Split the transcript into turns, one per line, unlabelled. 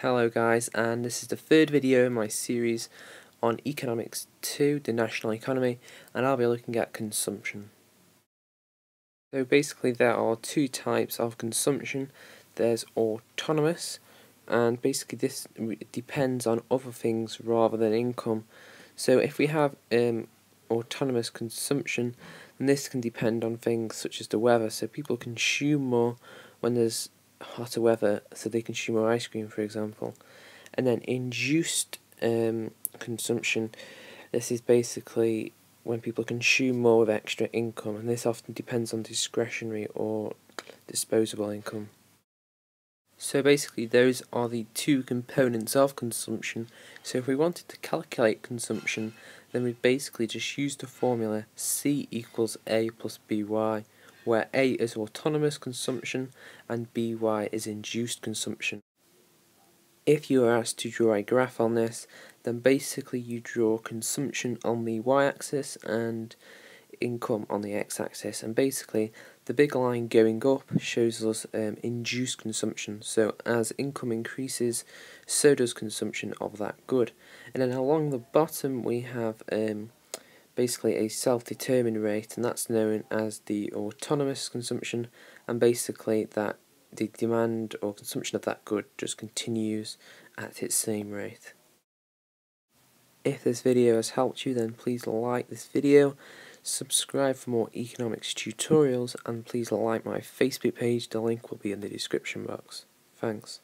Hello guys and this is the third video in my series on Economics 2, the national economy and I'll be looking at consumption. So basically there are two types of consumption. There's autonomous and basically this depends on other things rather than income. So if we have um, autonomous consumption then this can depend on things such as the weather so people consume more when there's hotter weather so they consume more ice cream for example. And then induced um, consumption. This is basically when people consume more with extra income and this often depends on discretionary or disposable income. So basically those are the two components of consumption. So if we wanted to calculate consumption then we basically just use the formula C equals A plus BY where A is autonomous consumption and BY is induced consumption. If you are asked to draw a graph on this, then basically you draw consumption on the y-axis and income on the x-axis. And basically the big line going up shows us um, induced consumption. So as income increases so does consumption of that good. And then along the bottom we have um, basically a self-determined rate and that's known as the autonomous consumption and basically that the demand or consumption of that good just continues at its same rate. If this video has helped you then please like this video, subscribe for more economics tutorials and please like my Facebook page, the link will be in the description box. Thanks.